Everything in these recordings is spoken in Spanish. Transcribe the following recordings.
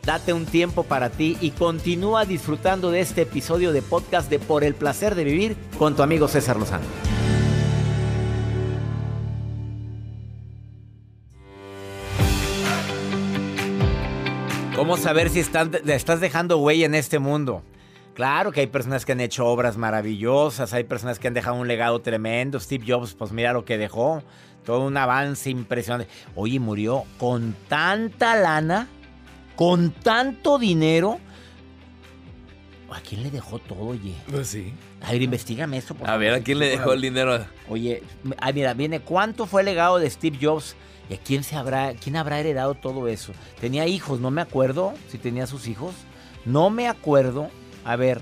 Date un tiempo para ti y continúa disfrutando de este episodio de podcast de Por el placer de vivir con tu amigo César Lozano. ¿Cómo saber si estás dejando huella en este mundo? Claro que hay personas que han hecho obras maravillosas, hay personas que han dejado un legado tremendo. Steve Jobs, pues mira lo que dejó, todo un avance impresionante. Oye, murió con tanta lana con tanto dinero. ¿A quién le dejó todo, oye? Pues sí. A ver, investigame eso. a ver, ¿a quién le dejó el dinero? Oye, ah, mira, viene, ¿cuánto fue el legado de Steve Jobs? ¿Y a quién, se habrá, quién habrá heredado todo eso? Tenía hijos, no me acuerdo si tenía sus hijos. No me acuerdo. A ver,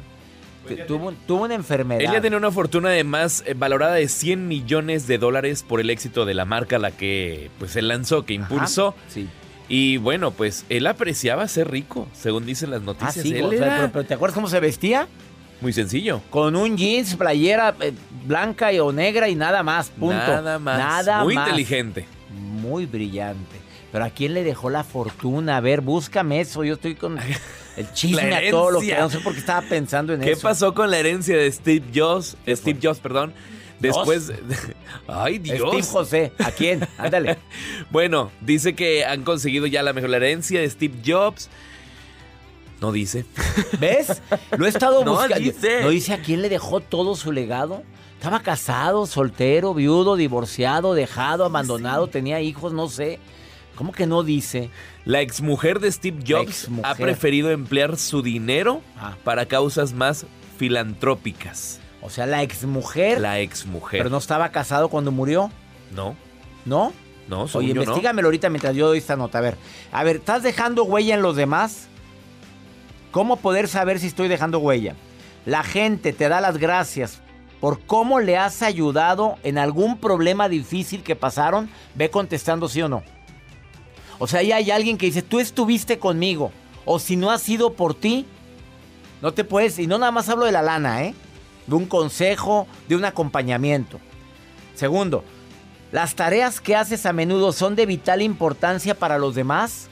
pues tuvo, tuvo, una enfermedad. Ella tenía una fortuna de más eh, valorada de 100 millones de dólares por el éxito de la marca a la que pues él lanzó, que impulsó. sí. Y bueno, pues él apreciaba ser rico, según dicen las noticias. Ah, sí, pero, ¿te acuerdas cómo se vestía? Muy sencillo. Con un jeans, playera eh, blanca o negra y nada más, punto. Nada más. Nada Muy inteligente. Muy brillante. Pero ¿a quién le dejó la fortuna? A ver, búscame eso. Yo estoy con el chisme a todo lo que... No sé por qué estaba pensando en eso. ¿Qué pasó con la herencia de Steve Jobs? Steve Jobs, perdón Después. Ay, Dios. Steve José. ¿A quién? Ándale. bueno, dice que han conseguido ya la mejor herencia de Steve Jobs. No dice. ¿Ves? Lo he estado buscando. No dice. ¿No dice a quién le dejó todo su legado? Estaba casado, soltero, viudo, divorciado, dejado, abandonado, tenía hijos, no sé. ¿Cómo que no dice? La exmujer de Steve Jobs ha preferido emplear su dinero ah. para causas más filantrópicas. O sea, la exmujer. La exmujer. Pero no estaba casado cuando murió. No. ¿No? No, Oye, investigamelo ahorita mientras yo doy esta nota. A ver, a ver, ¿estás dejando huella en los demás? ¿Cómo poder saber si estoy dejando huella? La gente te da las gracias por cómo le has ayudado en algún problema difícil que pasaron. Ve contestando sí o no. O sea, ahí hay alguien que dice, tú estuviste conmigo. O si no ha sido por ti, no te puedes. Y no nada más hablo de la lana, ¿eh? De un consejo, de un acompañamiento. Segundo, ¿las tareas que haces a menudo son de vital importancia para los demás?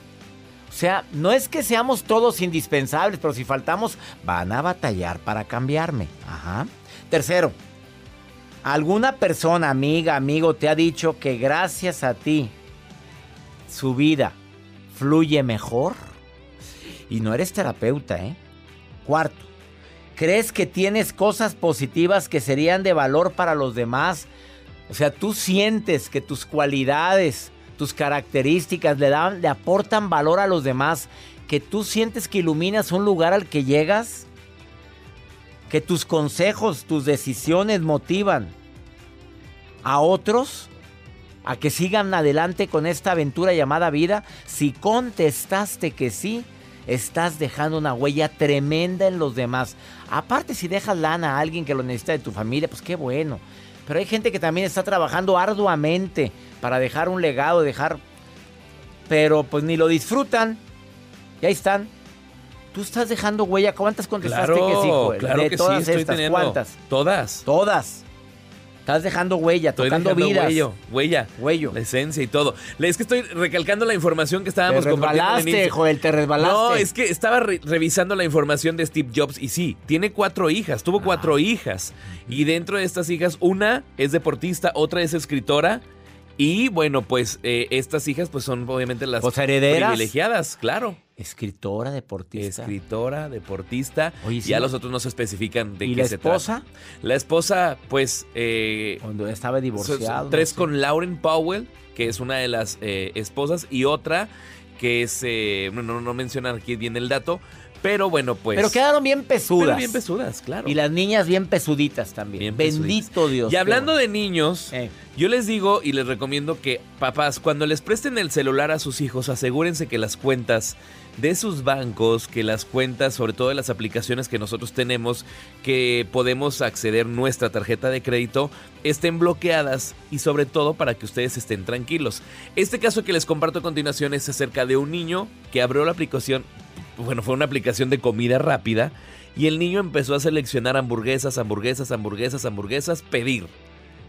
O sea, no es que seamos todos indispensables, pero si faltamos, van a batallar para cambiarme. Tercero, ¿alguna persona, amiga, amigo, te ha dicho que gracias a ti su vida fluye mejor? Y no eres terapeuta, ¿eh? Cuarto, ¿Crees que tienes cosas positivas que serían de valor para los demás? O sea, tú sientes que tus cualidades, tus características le, dan, le aportan valor a los demás, que tú sientes que iluminas un lugar al que llegas, que tus consejos, tus decisiones motivan a otros a que sigan adelante con esta aventura llamada vida. Si contestaste que sí, estás dejando una huella tremenda en los demás. Aparte, si dejas lana a alguien que lo necesita de tu familia, pues qué bueno. Pero hay gente que también está trabajando arduamente para dejar un legado, dejar... Pero pues ni lo disfrutan. Y ahí están. Tú estás dejando huella. ¿Cuántas contestaste que sí, Claro de que todas sí, estas, ¿cuántas? Todas. Todas. Estás dejando huella, tocando vidas. Huello, huella. Huello. La esencia y todo. Es que estoy recalcando la información que estábamos te compartiendo. Joel, te resbalaste. No, es que estaba revisando la información de Steve Jobs y sí, tiene cuatro hijas, tuvo cuatro ah. hijas. Y dentro de estas hijas, una es deportista, otra es escritora. Y bueno, pues eh, estas hijas pues son obviamente las privilegiadas, claro. Escritora, deportista. Escritora, deportista. Oye, Ya los otros no se especifican de ¿Y qué la esposa? La esposa, pues. Eh, Cuando estaba divorciado. tres con Lauren Powell, que es una de las eh, esposas, y otra que es. Eh, no, no mencionan aquí bien el dato, pero bueno, pues. Pero quedaron bien pesudas. Pero bien pesudas, claro. Y las niñas bien pesuditas también. Bendito Dios. Y hablando de niños, eh. yo les digo y les recomiendo que, papás, cuando les presten el celular a sus hijos, asegúrense que las cuentas de sus bancos, que las cuentas, sobre todo de las aplicaciones que nosotros tenemos, que podemos acceder nuestra tarjeta de crédito, estén bloqueadas y sobre todo para que ustedes estén tranquilos. Este caso que les comparto a continuación es acerca de un niño que abrió la aplicación bueno, fue una aplicación de comida rápida y el niño empezó a seleccionar hamburguesas, hamburguesas, hamburguesas, hamburguesas, pedir.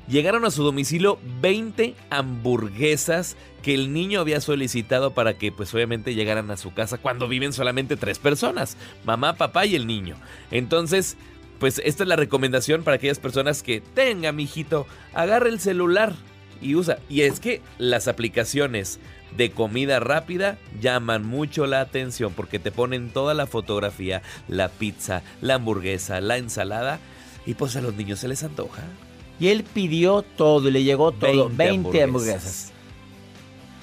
llegaron a su domicilio 20 hamburguesas que el niño había solicitado para que pues obviamente llegaran a su casa cuando viven solamente tres personas, mamá, papá y el niño. Entonces, pues esta es la recomendación para aquellas personas que tenga, mijito, agarre el celular y usa. Y es que las aplicaciones de comida rápida llaman mucho la atención porque te ponen toda la fotografía, la pizza, la hamburguesa, la ensalada y pues a los niños se les antoja. Y él pidió todo y le llegó todo, 20, hamburguesas.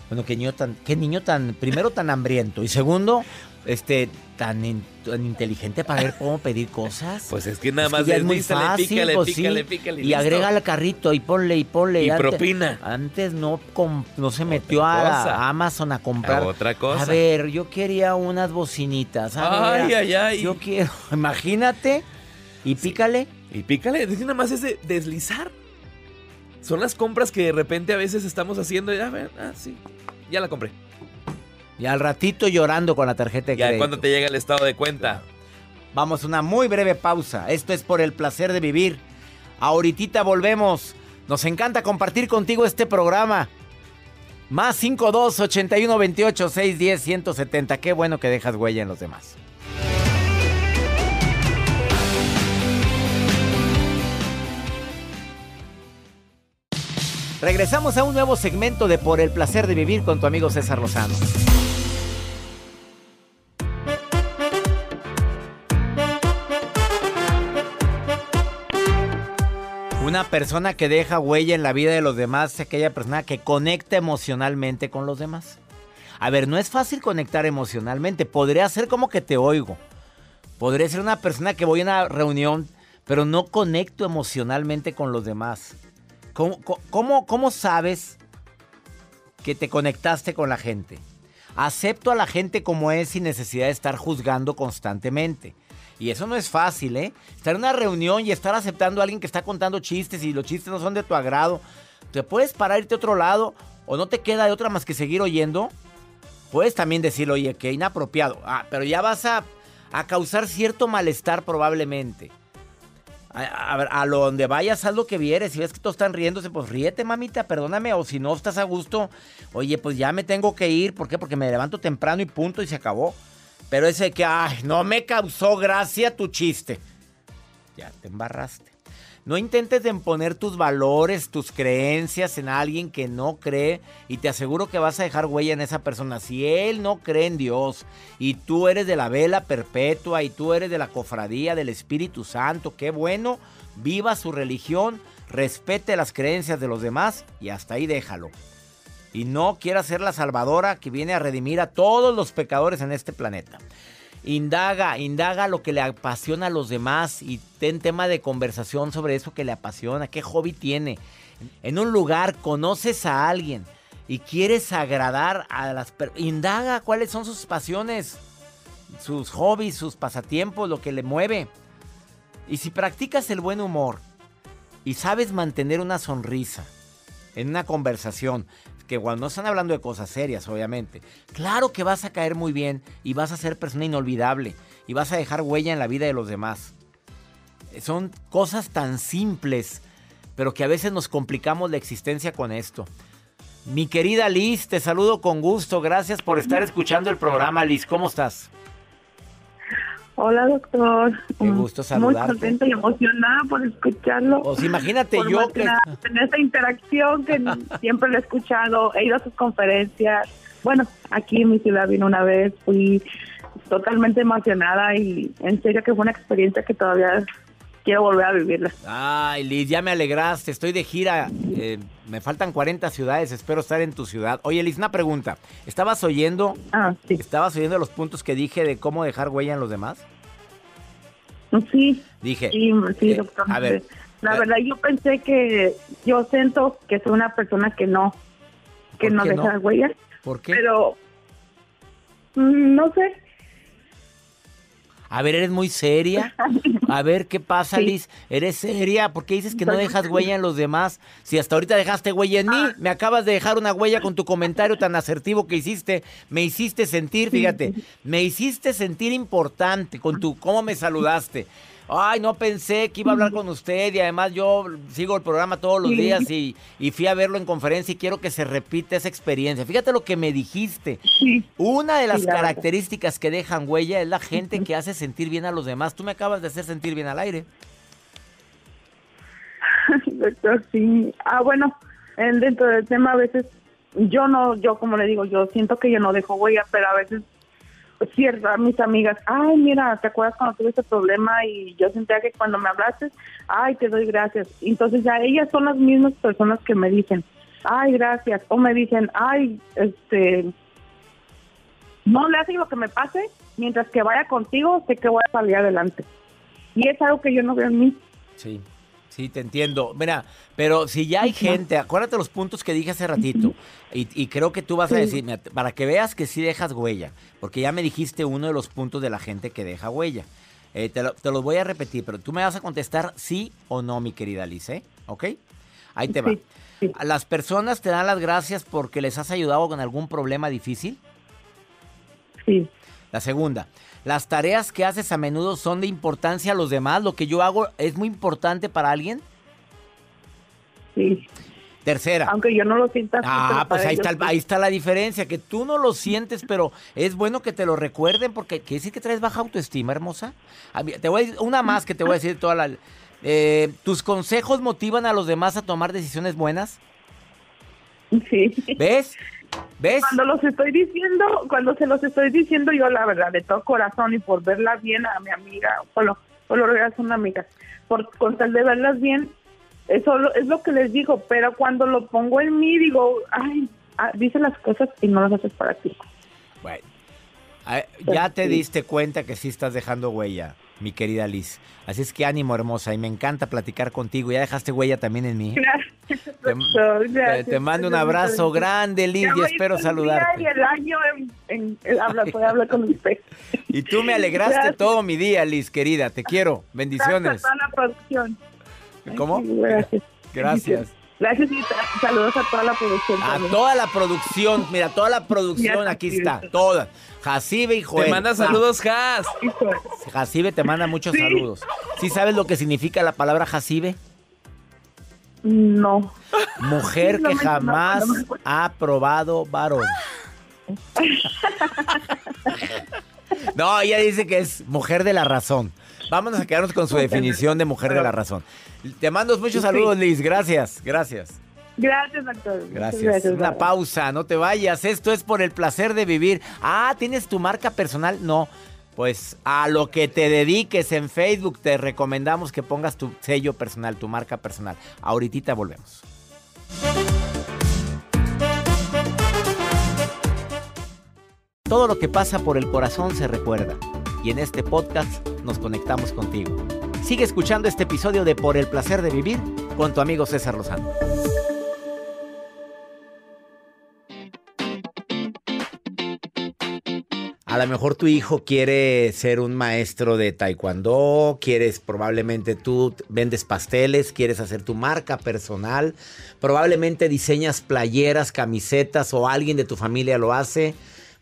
Bueno, qué niño tan, qué niño tan, primero tan hambriento y segundo, este, tan, inteligente para ver cómo pedir cosas. Pues es que nada más es muy fácil, pícale, pues pícale, pícale, y, agrega al carrito y ponle y ponle. Y propina. Antes no, no se metió a, Amazon a comprar. otra cosa. A ver, yo quería unas bocinitas. ay, ay, ay. Yo quiero, imagínate. Y pícale. Y pícale, es nada más es de deslizar. Son las compras que de repente a veces estamos haciendo. Y, a ver, ah, sí, ya la compré. Y al ratito llorando con la tarjeta de crédito. Ya cuando te llega el estado de cuenta. Vamos a una muy breve pausa. Esto es por el placer de vivir. Ahorita volvemos. Nos encanta compartir contigo este programa. Más 52 81 28 610 170. Qué bueno que dejas huella en los demás. Regresamos a un nuevo segmento de Por el placer de vivir con tu amigo César Lozano. Una persona que deja huella en la vida de los demás es aquella persona que conecta emocionalmente con los demás. A ver, no es fácil conectar emocionalmente. Podría ser como que te oigo. Podría ser una persona que voy a una reunión, pero no conecto emocionalmente con los demás. ¿Cómo, sabes que te conectaste con la gente? Acepto a la gente como es sin necesidad de estar juzgando constantemente. Y eso no es fácil, ¿eh? Estar en una reunión y estar aceptando a alguien que está contando chistes y los chistes no son de tu agrado. Te puedes parar irte a otro lado o no te queda de otra más que seguir oyendo. Puedes también decir, oye, que inapropiado. Ah, pero ya vas a, a causar cierto malestar probablemente. A, lo donde vayas, haz lo que vieres. Si ves que todos están riéndose, pues ríete, mamita, perdóname. O si no estás a gusto, oye, pues ya me tengo que ir. ¿Por qué? Porque me levanto temprano y punto y se acabó. Pero ese que, ay, no me causó gracia tu chiste. Ya te embarraste. No intentes de imponer tus valores, tus creencias en alguien que no cree y te aseguro que vas a dejar huella en esa persona. Si él no cree en Dios y tú eres de la vela perpetua y tú eres de la cofradía del Espíritu Santo, qué bueno, viva su religión, respete las creencias de los demás y hasta ahí déjalo. Y no quiera ser la salvadora que viene a redimir a todos los pecadores en este planeta. Indaga, indaga lo que le apasiona a los demás y ten tema de conversación sobre eso que le apasiona, qué hobby tiene. En un lugar conoces a alguien y quieres agradar a las personas. Indaga cuáles son sus pasiones, sus hobbies, sus pasatiempos, lo que le mueve. Y si practicas el buen humor y sabes mantener una sonrisa en una conversación, que cuando no están hablando de cosas serias, obviamente, claro que vas a caer muy bien y vas a ser persona inolvidable y vas a dejar huella en la vida de los demás. Son cosas tan simples, pero que a veces nos complicamos la existencia con esto. Mi querida Liz, te saludo con gusto. Gracias por estar escuchando el programa, Liz. ¿Cómo estás? Hola, doctor. Qué gusto saludarte. Muy contenta y emocionada por escucharlo. Pues imagínate yo que... En esta interacción que siempre lo he escuchado, he ido a sus conferencias. Bueno, aquí en mi ciudad vino una vez, fui totalmente emocionada y en serio que fue una experiencia que todavía quiero volver a vivirla. Ay, Liz, ya me alegraste. Estoy de gira. Eh, me faltan 40 ciudades. Espero estar en tu ciudad. Oye, Liz, una pregunta. ¿Estabas oyendo? Ah, sí. ¿Estabas oyendo los puntos que dije de cómo dejar huella en los demás? Sí. Dije. Sí, sí eh, doctor. a ver. La eh, verdad, yo pensé que yo siento que soy una persona que no, que no deja huella. ¿Por qué? Pero mm, no sé, a ver, eres muy seria. A ver, ¿qué pasa, Liz? ¿Eres seria? ¿Por qué dices que no dejas huella en los demás? Si hasta ahorita dejaste huella en mí, ah. me acabas de dejar una huella con tu comentario tan asertivo que hiciste. Me hiciste sentir, fíjate, me hiciste sentir importante con tu cómo me saludaste. Ay, no pensé que iba a hablar con usted y además yo sigo el programa todos los días y, fui a verlo en conferencia y quiero que se repita esa experiencia. Fíjate lo que me dijiste. Una de las características que dejan huella es la gente que hace sentir bien a los demás. Tú me acabas de hacer sentir bien al aire. Doctor, sí. Ah, bueno, dentro del tema a veces yo no, yo como le digo, yo siento que yo no dejo huella, pero a veces cierta mis amigas, ay, mira, ¿te acuerdas cuando tuve ese problema y yo sentía que cuando me hablaste, ay, te doy gracias? Entonces ya ellas son las mismas personas que me dicen, ay, gracias, o me dicen, ay, este, no le hace lo que me pase, mientras que vaya contigo, sé que voy a salir adelante. Y es algo que yo no veo en mí. Sí. Sí, te entiendo. Mira, pero si ya hay gente, acuérdate los puntos que dije hace ratito, y, creo que tú vas a decir, para que veas que sí dejas huella, porque ya me dijiste uno de los puntos de la gente que deja huella. Eh, te, lo, los voy a repetir, pero tú me vas a contestar sí o no, mi querida Liz, ¿eh? ¿Ok? Ahí te va. ¿Las personas te dan las gracias porque les has ayudado con algún problema difícil? Sí. La segunda, ¿las tareas que haces a menudo son de importancia a los demás? ¿Lo que yo hago es muy importante para alguien? Sí. Tercera. Aunque yo no lo sienta. Ah, pues ahí está, ahí está la diferencia, que tú no lo sientes, pero es bueno que te lo recuerden porque quiere decir que traes baja autoestima, hermosa. Te voy a decir una más que te voy a decir toda la... Eh, ¿Tus consejos motivan a los demás a tomar decisiones buenas? Sí. ¿Ves? ¿Ves? Cuando los estoy diciendo, cuando se los estoy diciendo yo la verdad, de todo corazón y por verla bien a mi amiga, por lo, por lo real son amigas, por con tal de verlas bien, eso es lo que les digo, pero cuando lo pongo en mí digo, ay, ah, dice las cosas y no las haces para ti. Bueno, ya te diste cuenta que sí estás dejando huella mi querida Liz. Así es que ánimo, hermosa, y me encanta platicar contigo. Ya dejaste huella también en mí. Gracias, te, mando un abrazo grande, Liz, y espero saludarte. Y el año en, habla, con usted. Y tú me alegraste todo mi día, Liz, querida. Te quiero. Bendiciones. Gracias. ¿Cómo? Gracias. Gracias. Gracias y saludos a toda la producción. A toda la producción, mira, toda la producción aquí está, toda. Jacibe y Joel. Te manda saludos, Jas. Jacibe te manda muchos saludos. ¿Sí sabes lo que significa la palabra Jacibe? No. Mujer que jamás ha probado varón. No, ella dice que es mujer de la razón. Vámonos a quedarnos con su definición de mujer de la razón. Te mando muchos saludos, Liz. Gracias, gracias. Gracias, doctor. Gracias. Una pausa, no te vayas. Esto es por el placer de vivir. Ah, ¿tienes tu marca personal? No. Pues a lo que te dediques en Facebook, te recomendamos que pongas tu sello personal, tu marca personal. Ahorita volvemos. Todo lo que pasa por el corazón se recuerda. Y en este podcast nos conectamos contigo. Sigue escuchando este episodio de Por el placer de vivir con tu amigo César Lozano. A lo mejor tu hijo quiere ser un maestro de taekwondo, quieres probablemente tú vendes pasteles, quieres hacer tu marca personal, probablemente diseñas playeras, camisetas o alguien de tu familia lo hace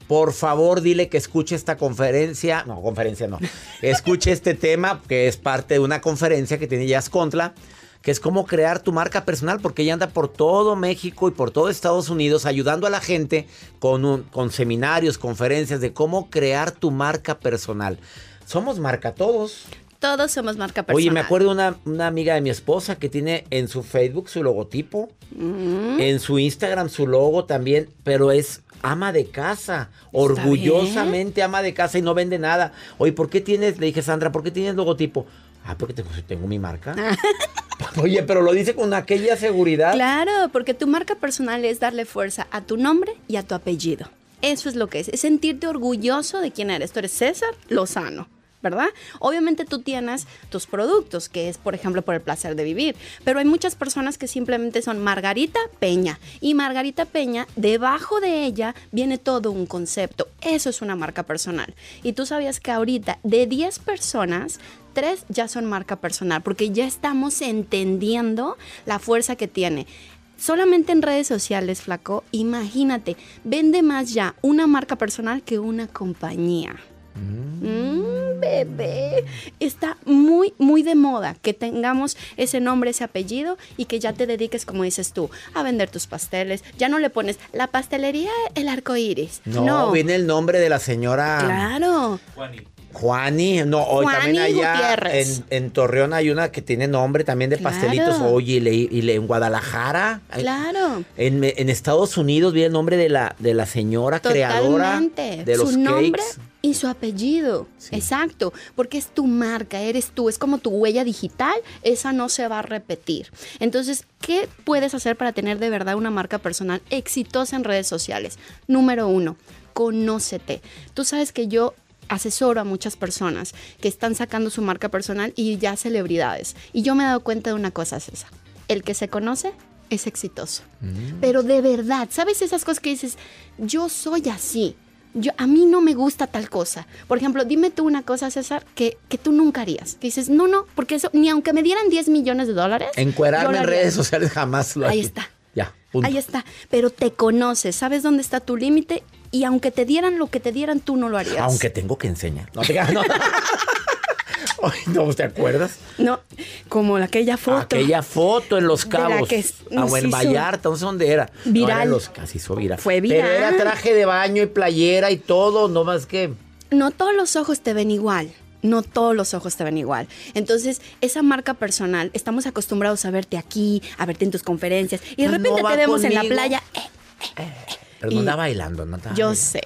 por favor, dile que escuche esta conferencia. No, conferencia no. Escuche este tema, que es parte de una conferencia que tiene Jazz Contla, que es cómo crear tu marca personal, porque ella anda por todo México y por todo Estados Unidos ayudando a la gente con, con seminarios, conferencias de cómo crear tu marca personal. Somos marca todos. Todos somos marca personal. Oye, me acuerdo una, una amiga de mi esposa que tiene en su Facebook su logotipo, en su Instagram su logo también, pero es ama de casa, orgullosamente ama de casa y no vende nada. Oye, ¿por qué tienes, le dije Sandra, ¿por qué tienes logotipo? Ah, porque tengo, mi marca. Oye, pero lo dice con aquella seguridad. Claro, porque tu marca personal es darle fuerza a tu nombre y a tu apellido. Eso es lo que es, es sentirte orgulloso de quién eres. Tú eres César Lozano. ¿Verdad? Obviamente tú tienes tus productos, que es, por ejemplo, por el placer de vivir, pero hay muchas personas que simplemente son Margarita Peña y Margarita Peña, debajo de ella viene todo un concepto. Eso es una marca personal. Y tú sabías que ahorita de 10 personas, tres ya son marca personal, porque ya estamos entendiendo la fuerza que tiene. Solamente en redes sociales, flaco, imagínate, vende más ya una marca personal que una compañía. Mm, bebé. Está muy, muy de moda que tengamos ese nombre, ese apellido y que ya te dediques, como dices tú, a vender tus pasteles. Ya no le pones la pastelería El Arco Iris. No, viene el nombre de la señora. Claro. Juani, no, hoy también allá en, en, Torreón hay una que tiene nombre también de pastelitos. Oye, y, en Guadalajara. Claro. En, en, Estados Unidos viene el nombre de la, de la señora creadora de los su nombre y su apellido. Exacto. Porque es tu marca, eres tú, es como tu huella digital, esa no se va a repetir. Entonces, ¿qué puedes hacer para tener de verdad una marca personal exitosa en redes sociales? Número uno, conócete. Tú sabes que yo asesoro a muchas personas que están sacando su marca personal y ya celebridades. Y yo me he dado cuenta de una cosa, César. El que se conoce es exitoso. Mm. Pero de verdad, ¿sabes esas cosas que dices? Yo soy así. Yo, a mí no me gusta tal cosa. Por ejemplo, dime tú una cosa, César, que, que tú nunca harías. Que dices, no, no, porque eso, ni aunque me dieran 10 millones de dólares. Encuerarme en redes sociales jamás lo haría. Ahí está. Ya. Ahí está. Pero te conoces, sabes dónde está tu límite y aunque te dieran lo que te dieran, tú no lo harías. Aunque tengo que enseñar. No te no. no, ¿te acuerdas? No, como aquella foto. Aquella foto en Los Cabos. Que ah, o en Vallarta, no sé dónde era. Viral. los, casi hizo viral. Fue viral. Pero era traje de baño y playera y todo, no más que... No todos los ojos te ven igual. No todos los ojos te ven igual. Entonces, esa marca personal, estamos acostumbrados a verte aquí, a verte en tus conferencias, y de repente te vemos en la playa. Eh, eh, eh. Pero no anda bailando, no Yo sé,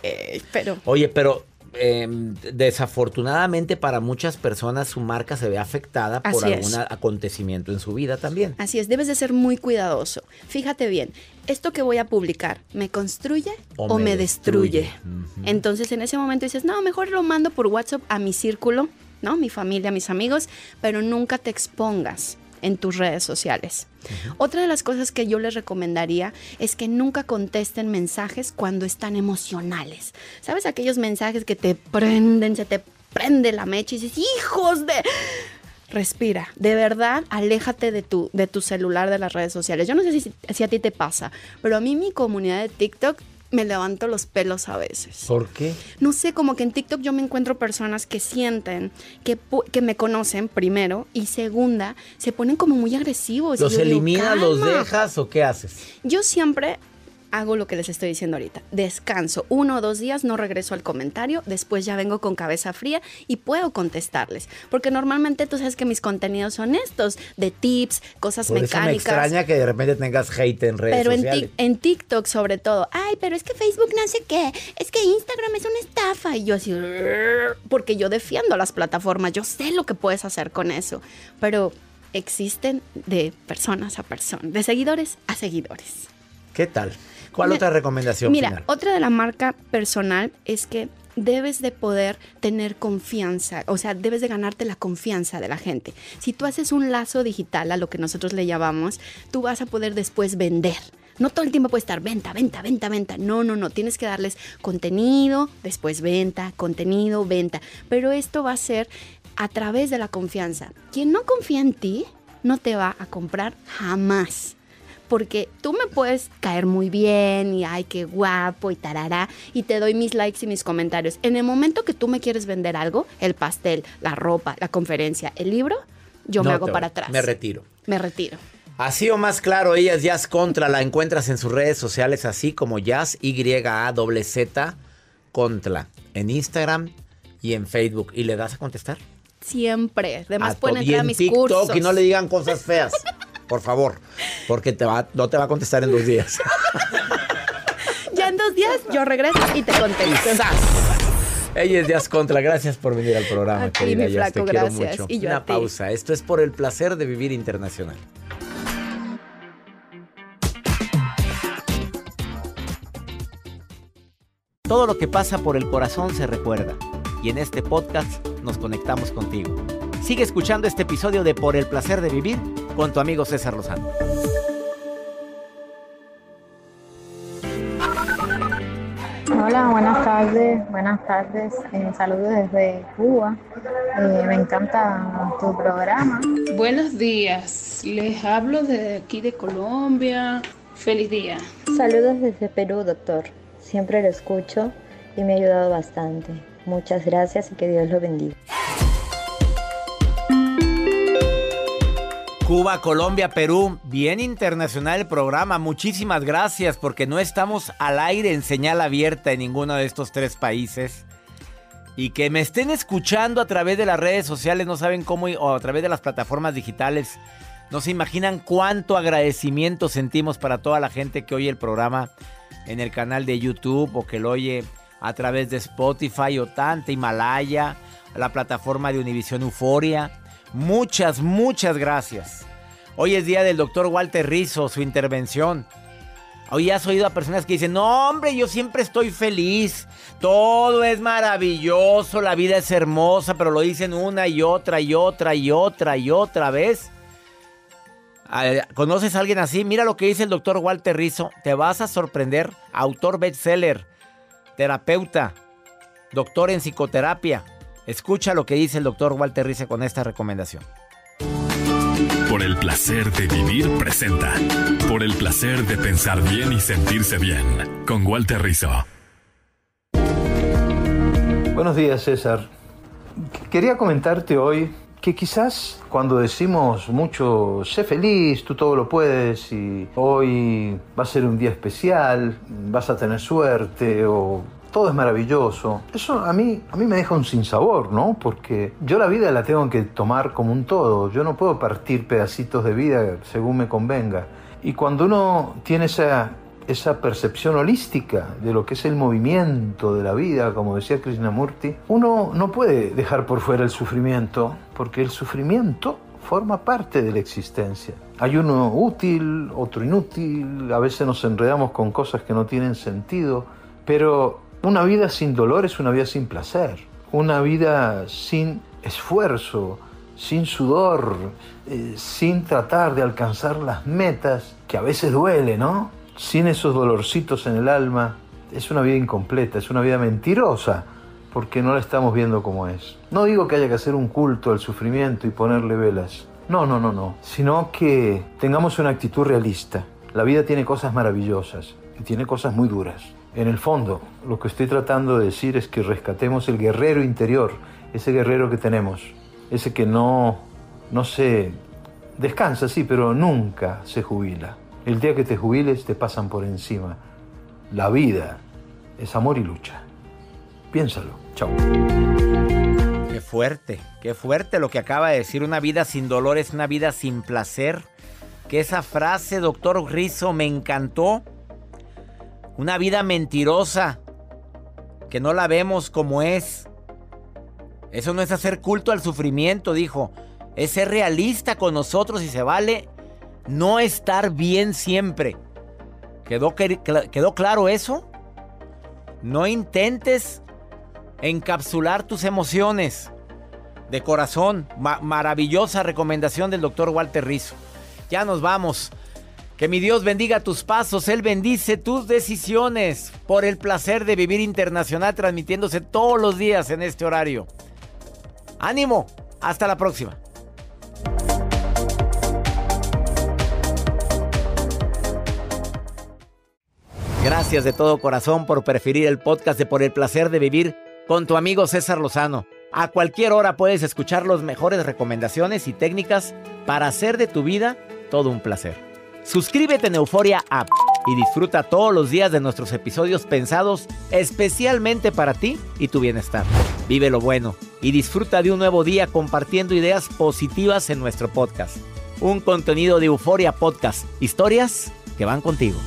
pero. Oye, pero em, desafortunadamente para muchas personas su marca se ve afectada por algún acontecimiento en su vida también. Así es, debes de ser muy cuidadoso. Fíjate bien, esto que voy a publicar, ¿me construye o, me, destruye? Entonces en ese momento dices, no, mejor lo mando por WhatsApp a mi círculo, ¿no? Mi familia, mis amigos, pero nunca te expongas en tus redes sociales. Otra de las cosas que yo les recomendaría es que nunca contesten mensajes cuando están emocionales. ¿Sabes aquellos mensajes que te prenden, se te prende la mecha y dices, hijos de... Respira, de verdad, aléjate de tu, de tu celular, de las redes sociales. Yo no sé si, si a ti te pasa, pero a mí mi comunidad de TikTok me levanto los pelos a veces. ¿Por qué? No sé, como que en TikTok yo me encuentro personas que sienten que, que me conocen primero y segunda, se ponen como muy agresivos. ¿Los eliminas, los dejas o qué haces? Yo siempre hago lo que les estoy diciendo ahorita. Descanso uno o dos días, no regreso al comentario, después ya vengo con cabeza fría y puedo contestarles. Porque normalmente tú sabes que mis contenidos son estos, de tips, cosas Por mecánicas. Eso me extraña que de repente tengas hate en redes pero sociales. Pero en, TikTok sobre todo, ay, pero es que Facebook no sé qué, es que Instagram es una estafa. Y yo así, porque yo defiendo las plataformas, yo sé lo que puedes hacer con eso. Pero existen de personas a personas, de seguidores a seguidores. ¿Qué tal? ¿Cuál otra recomendación? Mira, otra de la marca personal es que debes de poder tener confianza, o sea, debes de ganarte la confianza de la gente. Si tú haces un lazo digital, a lo que nosotros le llamamos, tú vas a poder después vender. No todo el tiempo puede estar venta, venta, venta, venta. No, no, no. Tienes que darles contenido, después venta, contenido, venta. Pero esto va a ser a través de la confianza. Quien no confía en ti, no te va a comprar jamás porque tú me puedes caer muy bien y ay, qué guapo y tarará, y te doy mis likes y mis comentarios. En el momento que tú me quieres vender algo, el pastel, la ropa, la conferencia, el libro, yo me hago para atrás. Me retiro. Me retiro. Así o más claro, ella es Jazz Contra, la encuentras en sus redes sociales así como Jazz Y-A-Z Contra, en Instagram y en Facebook. ¿Y le das a contestar? Siempre. Además pueden entrar a mis TikTok y no le digan cosas feas. por favor, porque te va, no te va a contestar en dos días. ya en dos días yo regreso y te contesto. Ella es Díaz Contra, gracias por venir al programa, a querida. Mi flaco, te gracias. quiero mucho. Y Una pausa. Esto es por el placer de vivir internacional. Todo lo que pasa por el corazón se recuerda. Y en este podcast nos conectamos contigo. Sigue escuchando este episodio de Por el placer de vivir con tu amigo César Lozano. Hola, buenas tardes, buenas tardes. Eh, saludos desde Cuba. Eh, me encanta tu programa. Buenos días, les hablo de aquí de Colombia. Feliz día. Saludos desde Perú, doctor. Siempre lo escucho y me ha ayudado bastante. Muchas gracias y que Dios lo bendiga. Cuba, Colombia, Perú. Bien internacional el programa. Muchísimas gracias porque no estamos al aire en señal abierta en ninguno de estos tres países. Y que me estén escuchando a través de las redes sociales, no saben cómo, o a través de las plataformas digitales. No se imaginan cuánto agradecimiento sentimos para toda la gente que oye el programa en el canal de YouTube o que lo oye a través de Spotify o Tanta Himalaya, la plataforma de Univision Euforia. Muchas, muchas gracias. Hoy es día del doctor Walter Rizzo, su intervención. Hoy has oído a personas que dicen, no hombre, yo siempre estoy feliz, todo es maravilloso, la vida es hermosa, pero lo dicen una y otra y otra y otra y otra vez. ¿Conoces a alguien así? Mira lo que dice el doctor Walter Rizzo, te vas a sorprender, autor bestseller, terapeuta, doctor en psicoterapia. Escucha lo que dice el doctor Walter Rizzo con esta recomendación. Por el placer de vivir presenta. Por el placer de pensar bien y sentirse bien. Con Walter Rizzo. Buenos días, César. Quería comentarte hoy que quizás cuando decimos mucho, sé feliz, tú todo lo puedes y hoy va a ser un día especial, vas a tener suerte o todo es maravilloso. Eso a mí, a mí me deja un sinsabor, ¿no? Porque yo la vida la tengo que tomar como un todo. Yo no puedo partir pedacitos de vida según me convenga. Y cuando uno tiene esa, esa percepción holística de lo que es el movimiento de la vida, como decía Krishnamurti, uno no puede dejar por fuera el sufrimiento, porque el sufrimiento forma parte de la existencia. Hay uno útil, otro inútil, a veces nos enredamos con cosas que no tienen sentido, pero una vida sin dolor es una vida sin placer, una vida sin esfuerzo, sin sudor, eh, sin tratar de alcanzar las metas, que a veces duele, ¿no? Sin esos dolorcitos en el alma, es una vida incompleta, es una vida mentirosa, porque no la estamos viendo como es. No digo que haya que hacer un culto al sufrimiento y ponerle velas, no, no, no, no, sino que tengamos una actitud realista. La vida tiene cosas maravillosas y tiene cosas muy duras. En el fondo, lo que estoy tratando de decir es que rescatemos el guerrero interior, ese guerrero que tenemos, ese que no, no se descansa, sí, pero nunca se jubila. El día que te jubiles te pasan por encima. La vida es amor y lucha. Piénsalo. Chao. Qué fuerte, qué fuerte lo que acaba de decir. Una vida sin dolor es una vida sin placer. Que esa frase, doctor Rizzo, me encantó. Una vida mentirosa, que no la vemos como es. Eso no es hacer culto al sufrimiento, dijo. Es ser realista con nosotros y se vale no estar bien siempre. ¿Quedó, quedó claro eso? No intentes encapsular tus emociones. De corazón, maravillosa recomendación del doctor Walter Rizzo. Ya nos vamos. Que mi Dios bendiga tus pasos, Él bendice tus decisiones por el placer de vivir internacional transmitiéndose todos los días en este horario. Ánimo, hasta la próxima. Gracias de todo corazón por preferir el podcast de Por el placer de vivir con tu amigo César Lozano. A cualquier hora puedes escuchar las mejores recomendaciones y técnicas para hacer de tu vida todo un placer. Suscríbete en Euforia App y disfruta todos los días de nuestros episodios pensados especialmente para ti y tu bienestar. Vive lo bueno y disfruta de un nuevo día compartiendo ideas positivas en nuestro podcast. Un contenido de Euforia Podcast, historias que van contigo.